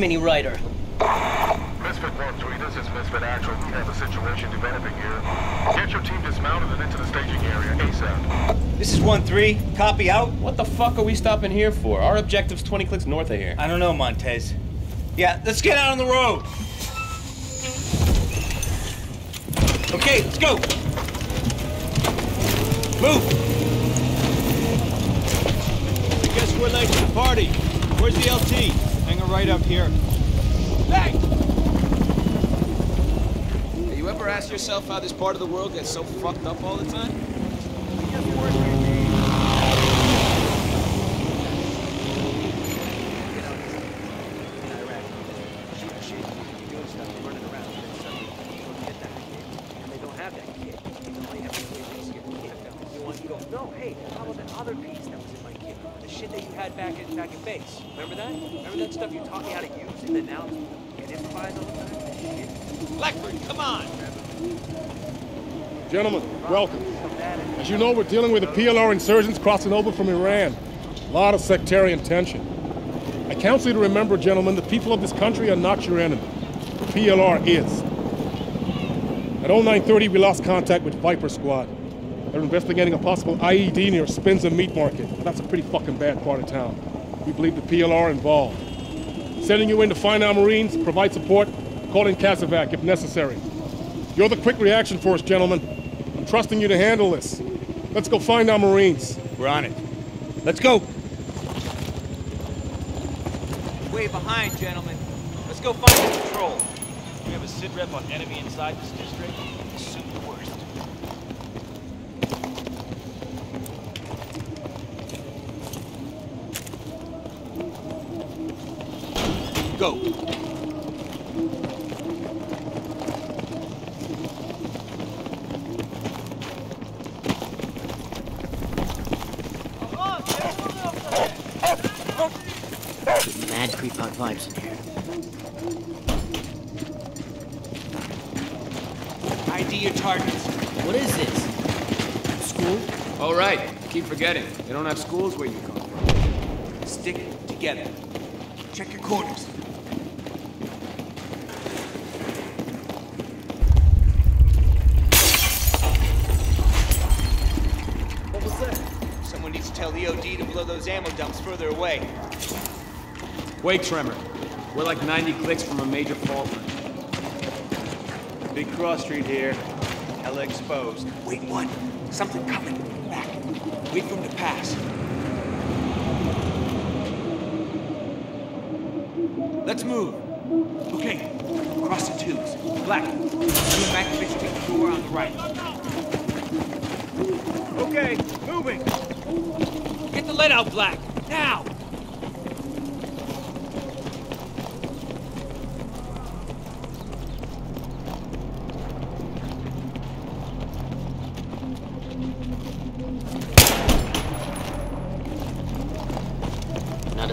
Committee writer. Misfit 1-3, this is Misfit Actual. We have a situation developing here. Get your team dismounted and into the staging area ASAP. This is 1-3. Copy out. What the fuck are we stopping here for? Our objective's 20 clicks north of here. I don't know, Montes. Yeah, let's get out on the road. Okay, let's go. Move. I guess we're late to the party. Where's the LT? Right up here. Hey! Have you ever asked yourself how this part of the world gets so fucked up all the time? No, hey, how about that other piece that was in my kit? The shit that you had back in back in base. Remember that? Remember that stuff you taught me how to use and then now you can improvise all the time? Blackburn, come on! Gentlemen, welcome. As you know, we're dealing with the PLR insurgents crossing over from Iran. A lot of sectarian tension. I counsel you to remember, gentlemen, the people of this country are not your enemy. The PLR is. At 0930, we lost contact with Viper Squad. They're investigating a possible IED near Spinza Meat Market. That's a pretty fucking bad part of town. We believe the PLR involved. Sending you in to find our Marines, provide support, call in Casevac if necessary. You're the quick reaction force, gentlemen. I'm trusting you to handle this. Let's go find our Marines. We're on it. Let's go. Way behind, gentlemen. Let's go find the patrol. We have a sit rep on enemy inside this district. Assume the worst. Go. Vibes in here. ID your targets. What is this? School? All right, keep forgetting. They don't have schools where you come from. Stick together. Check your corners. What was that? Someone needs to tell the OD to blow those ammo dumps further away. Wait, Tremor. We're like 90 clicks from a major fault line. Big cross street here. Hella exposed. Wait, one. Something coming. Back. Wait for him to pass. Let's move. Okay. Cross the tubes. Black. And Mac fix the door on the right. Okay, moving. Get the lead out, Black. Now!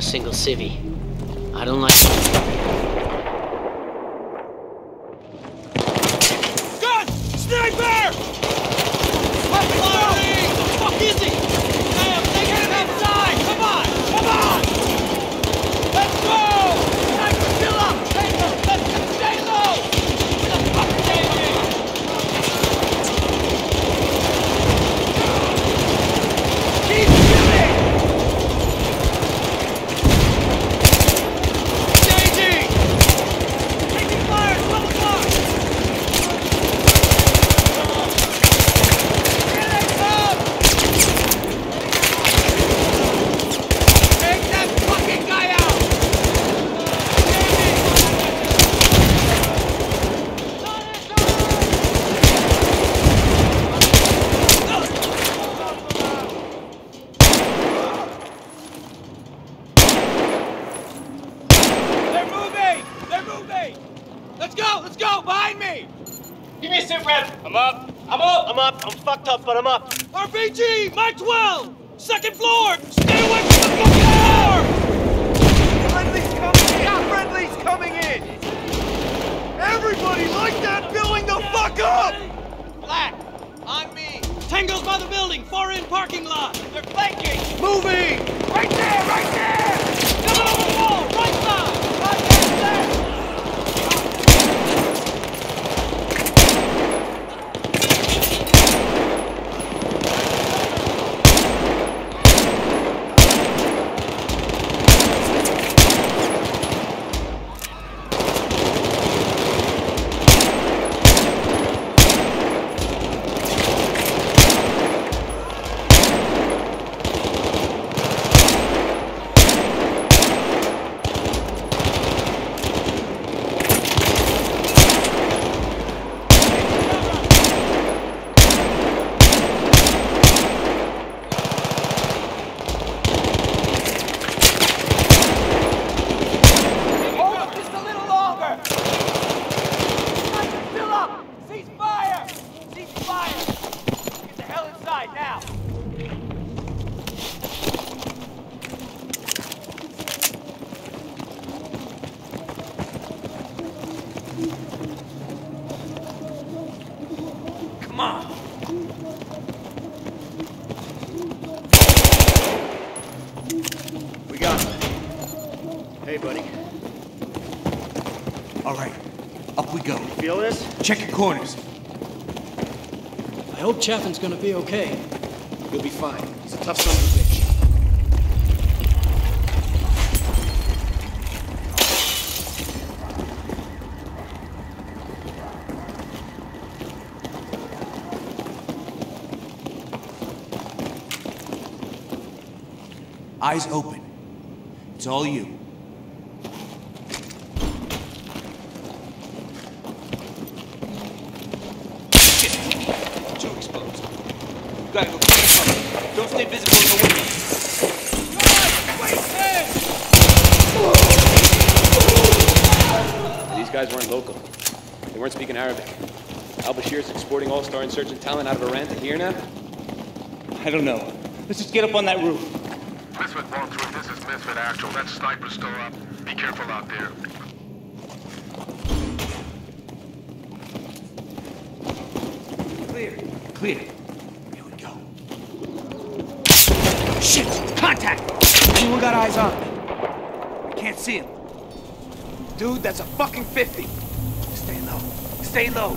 Single civvy. I don't like. Gun! Sniper! Weapon loading! What the fuck is he? Damn, they get him outside! Come on! Come on! Let's go! Sniper, still up! Stay low! Let's stay low! Where the fuck are they in? Keep shooting! Engaging! Taking fire! Level fire! Here they come! Take that fucking guy out! They're moving! They're moving! Let's go! Let's go! Behind me! Give me a sit rep! I'm up! I'm up! I'm up! I'm fucked up, but I'm up! RPG! Mike 12! Second floor! Stay away from the fucking door! Friendly's coming in! Friendly's coming in! Everybody like that filling the fuck up! Black! On me! Tango's by the building! Far in parking lot! They're flanking! Moving! Right there! Right there! Coming over the wall! Right side! Right there! Hey, buddy. All right, up we go. Feel this? Check your corners. I hope Chaffin's gonna be okay. You'll be fine. He's a tough son of a bitch. Eyes open. It's all you. Shit! Joe exposed. You gotta go find cover. Don't stay visible in the window. These guys weren't local. They weren't speaking Arabic. Al Bashir's exporting all-star insurgent talent out of Iran to here now? I don't know. Let's just get up on that roof. Misfit 1-3, this is Misfit Actual. That sniper's still up. Be careful out there. Clear. Clear. Here we go. Shit! Contact! Anyone got eyes on me? I can't see him. Dude, that's a fucking 50. Stay low. Stay low.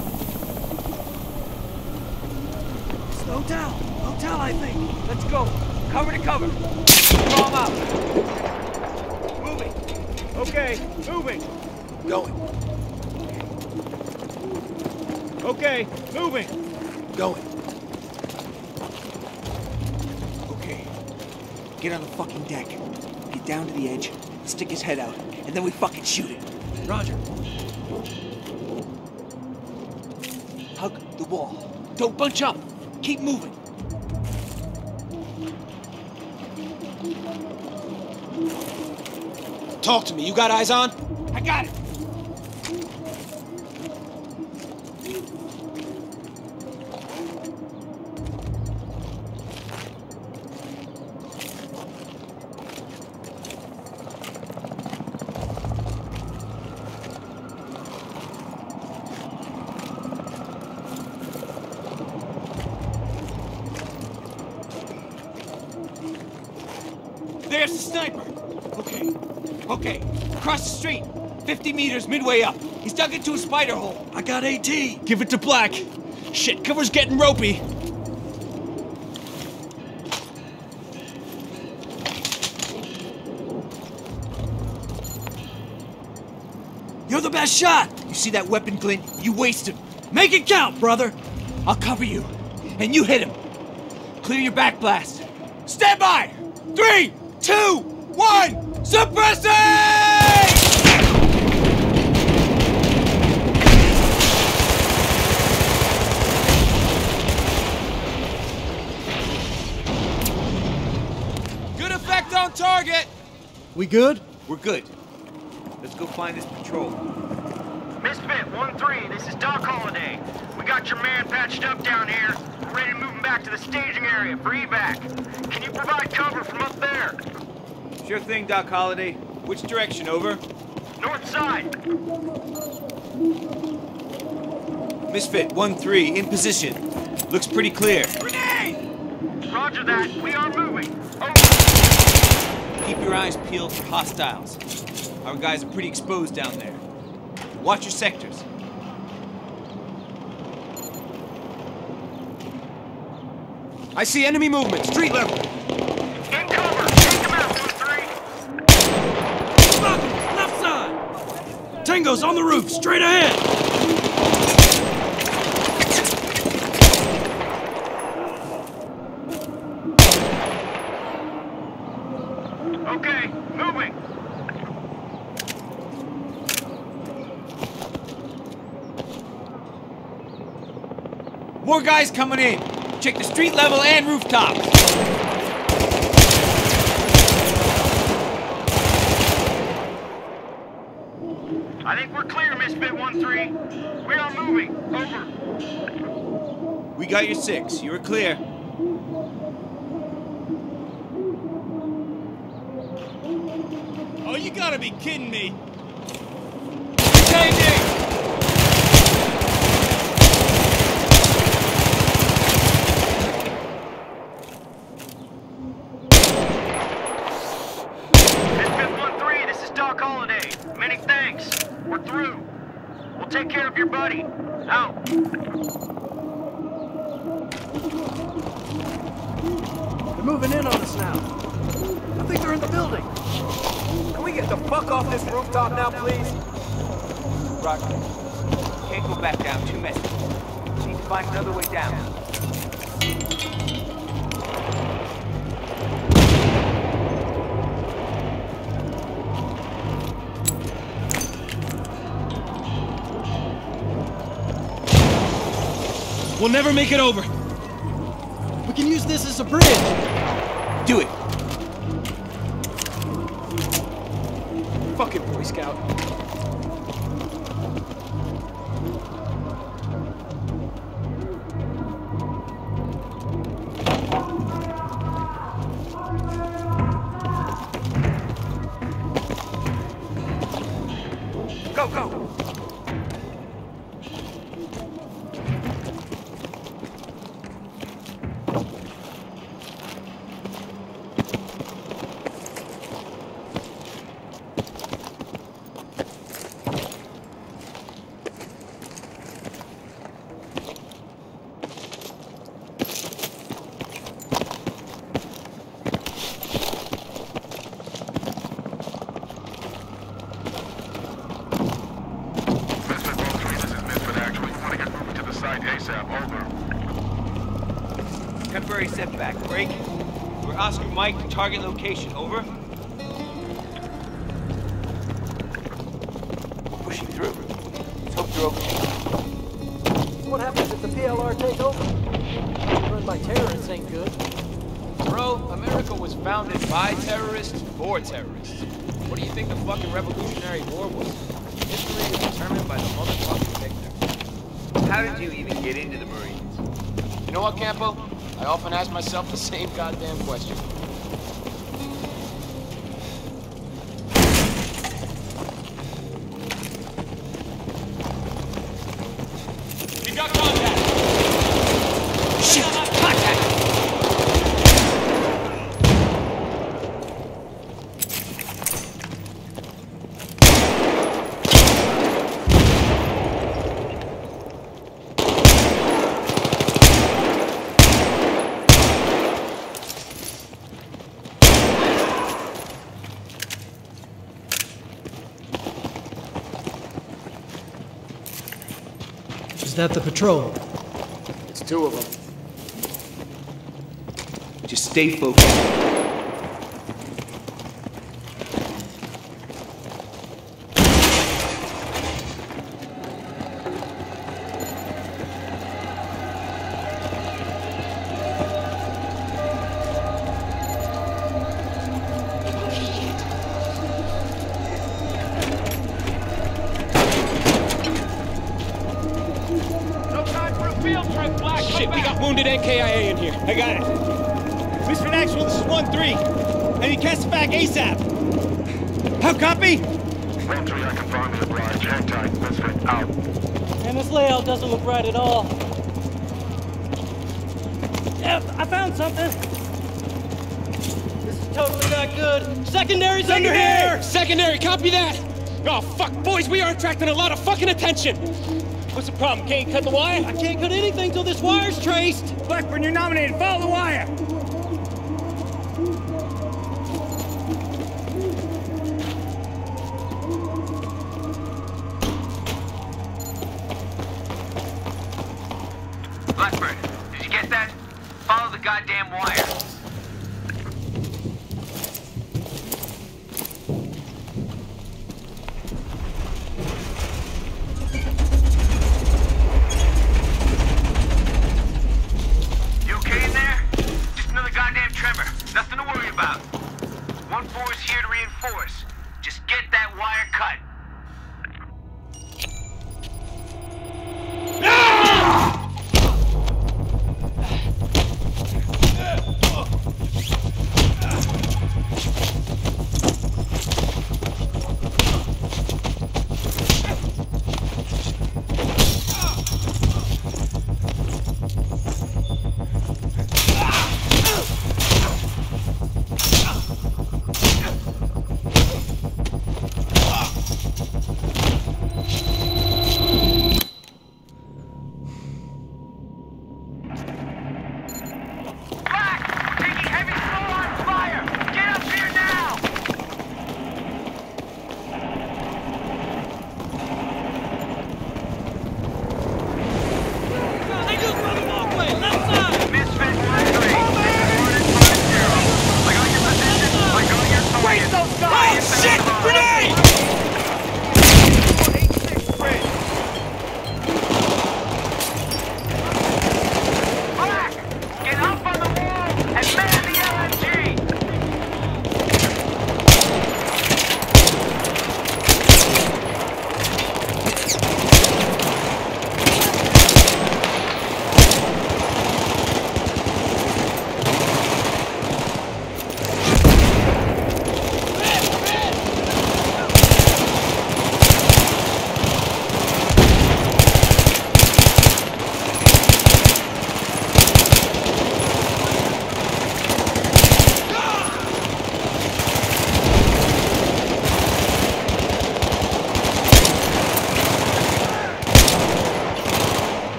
It's the hotel. Hotel, I think. Let's go. Cover to cover. Draw 'em out. Moving. Okay, moving. Going. Okay, moving. Going. Get on the fucking deck. Get down to the edge. Stick his head out. And then we fucking shoot it. Roger. Hug the wall. Don't bunch up. Keep moving. Talk to me. You got eyes on? 50 meters midway up. He's dug into a spider hole. I got AT. Give it to Black. Shit, cover's getting ropey. You're the best shot. You see that weapon glint? You waste him. Make it count, brother. I'll cover you. And you hit him. Clear your back blast. Stand by. Three, two, one. Suppressing! Good effect on target. We good? We're good. Let's go find this patrol. Misfit 1-3, this is Doc Holliday. We got your man patched up down here. We're ready to move him back to the staging area for evac. Can you provide cover from up there? Sure thing, Doc Holliday. Which direction, over? North side. Misfit 1-3, in position. Looks pretty clear. Grenade! Roger that. We are moving. Keep your eyes peeled for hostiles. Our guys are pretty exposed down there. Watch your sectors. I see enemy movement, street level. Out, 1-3. Left side! Tango's on the roof, straight ahead! Okay, moving. More guys coming in. Check the street level and rooftop. I think we're clear, Misfit 1-3. We are moving. Over. We got your six. You're clear. Oh, you gotta be kidding me. Changing! Misfit 1-3, this is Doc Doc Holliday. Many thanks. We're through. We'll take care of your buddy. Out. They're moving in on us now. I think they're in the building. Can we get the fuck off this rooftop now, please? Roger. Can't go back down. Too messy. Need to find another way down. We'll never make it over. We can use this as a bridge. Do it. Fucking Boy Scout. The ASAP. Over. Temporary setback. Break. We're Oscar Mike. Target location. Over. Pushing through. Let's hope they're okay. What happens if the PLR take over? Run by terrorists ain't good. Bro, America was founded by terrorists for terrorists. What do you think the fucking Revolutionary War was? History is determined by the motherfucking victor. How did you even get into the Marines? You know what, Campo? I often ask myself the same goddamn question. We got contact. Shit! Contact! Is that the patrol? It's two of them. Just stay focused. Wounded in here. I got it. Misfit Actual, this is 1-3. I need Casevac ASAP. How copy? 1-3, I confirm the oblige. Hang tight. Misfit out. And this layout doesn't look right at all. Yeah, I found something. This is totally not good. Secondary's under here! Secondary, copy that. Oh, fuck, boys, we are attracting a lot of fucking attention. What's the problem? Can't you cut the wire? I can't cut anything till this wire's traced. Blackburn, you're nominated. Follow the wire. Blackbird, did you get that? Follow the goddamn wire.